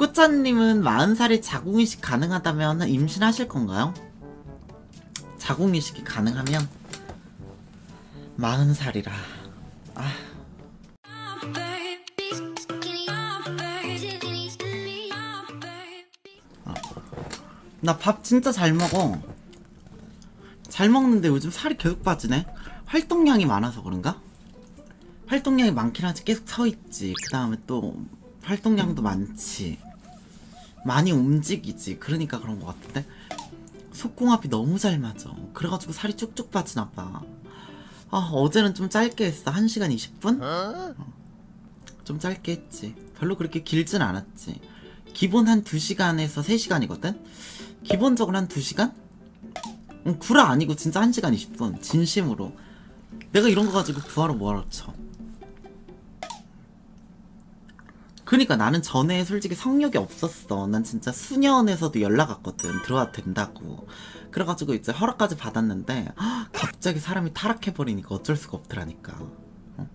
꾸짜님은 40살이 자궁이식 가능하다면 임신하실 건가요? 자궁이식이 가능하면 40살이라 아 나 밥 진짜 잘 먹어. 잘 먹는데 요즘 살이 계속 빠지네. 활동량이 많아서 그런가? 활동량이 많긴 하지 계속 서 있지. 그 다음에 또 활동량도 많지. 많이 움직이지. 그러니까 그런 것 같은데. 속궁합이 너무 잘 맞아. 그래가지고 살이 쭉쭉 빠지나 봐. 아, 어제는 좀 짧게 했어. 1시간 20분? 어. 좀 짧게 했지. 별로 그렇게 길진 않았지. 기본 한 2시간에서 3시간이거든? 기본적으로 한 2시간? 응, 구라 아니고 진짜 1시간 20분. 진심으로. 내가 이런 거 가지고 구하러 뭐하러 쳐. 그니까 나는 전에 솔직히 성욕이 없었어. 난 진짜 수년에서도 연락 왔거든. 들어와도 된다고. 그래가지고 이제 허락까지 받았는데, 헉, 갑자기 사람이 타락해버리니까 어쩔 수가 없더라니까. 어?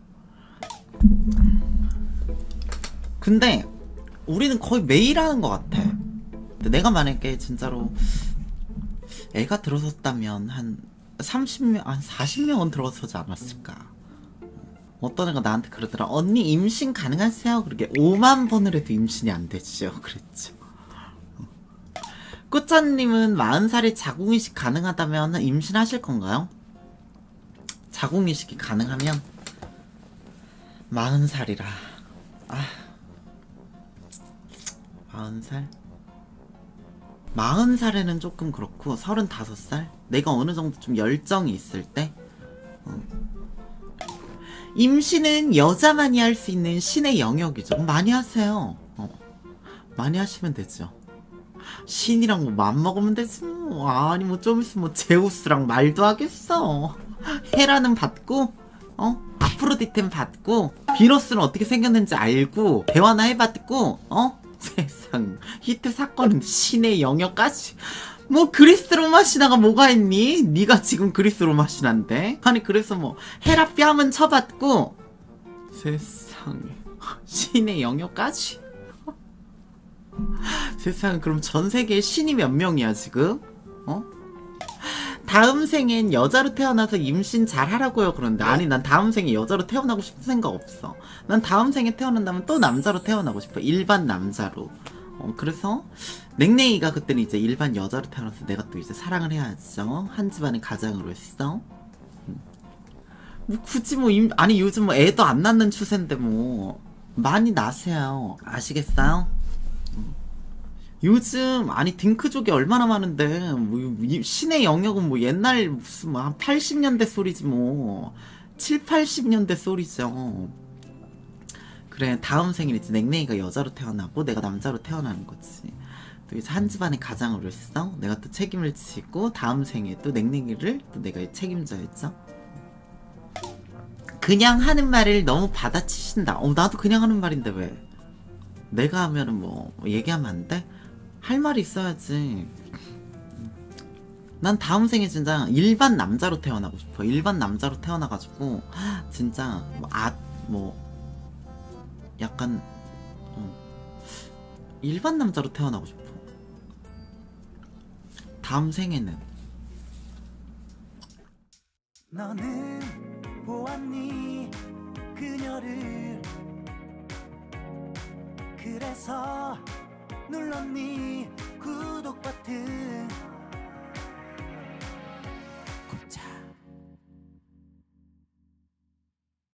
근데, 우리는 거의 매일 하는 것 같아. 내가 만약에 진짜로 애가 들어섰다면 한 30명, 한 40명은 들어서지 않았을까. 어떤 애가 나한테 그러더라. 언니 임신 가능하세요? 그렇게 5만 번을 해도 임신이 안 되죠. 그랬죠. 꾸짜님은 40살이 자궁이식 가능하다면 임신하실 건가요? 자궁이식이 가능하면 40살이라. 아. 40살? 40살에는 조금 그렇고 35살? 내가 어느 정도 좀 열정이 있을 때 어. 임신은 여자만이 할 수 있는 신의 영역이죠. 많이 하세요. 어. 많이 하시면 되죠. 신이랑 뭐 맘먹으면 되지 뭐. 아니 뭐 좀 있으면 뭐 제우스랑 말도 하겠어. 헤라는 받고 어? 아프로디테는 받고 비너스는 어떻게 생겼는지 알고 대화나 해봤고 어? 세상 히트 사건은 신의 영역까지 뭐 그리스 로마 신화가 뭐가 있니? 네가 지금 그리스 로마 신화인데? 아니 그래서 뭐 헤라 뺨은 쳐봤고 세상에. 신의 영역까지? 세상 그럼 전 세계에 신이 몇 명이야 지금? 어? 다음 생엔 여자로 태어나서 임신 잘 하라고요 그런데. 아니 난 다음 생에 여자로 태어나고 싶은 생각 없어. 난 다음 생에 태어난다면 또 남자로 태어나고 싶어. 일반 남자로 어, 그래서 냉랭이가 그때는 이제 일반 여자로 태어나서 내가 또 이제 사랑을 해야죠. 한 집안의 가장으로 했어. 음. 뭐 굳이 뭐 임, 아니 요즘 뭐 애도 안 낳는 추세인데 뭐 많이 낳으세요. 아시겠어요? 요즘 아니 딩크족이 얼마나 많은데 뭐 이- 신의 영역은 뭐 옛날 무슨 뭐 한 80년대 소리지 뭐. 7, 80년대 소리죠 그래 다음 생일이지 냉랭이가 여자로 태어나고 내가 남자로 태어나는 거지 또 이제 한 집안의 가장으로 했어 내가 또 책임을 지고 다음 생에 또 냉랭이를 또 내가 책임져야죠 그냥 하는 말을 너무 받아치신다 어 나도 그냥 하는 말인데 왜 내가 하면은 뭐 얘기하면 안 돼? 할 말이 있어야지. 난 다음 생에 진짜 일반 남자로 태어나고 싶어. 일반 남자로 태어나가지고 진짜 뭐 아, 뭐 약간 어, 일반 남자로 태어나고 싶어. 다음 생에는. 너는 보았니? 그녀를 그래서 눌렀니? 구독 버튼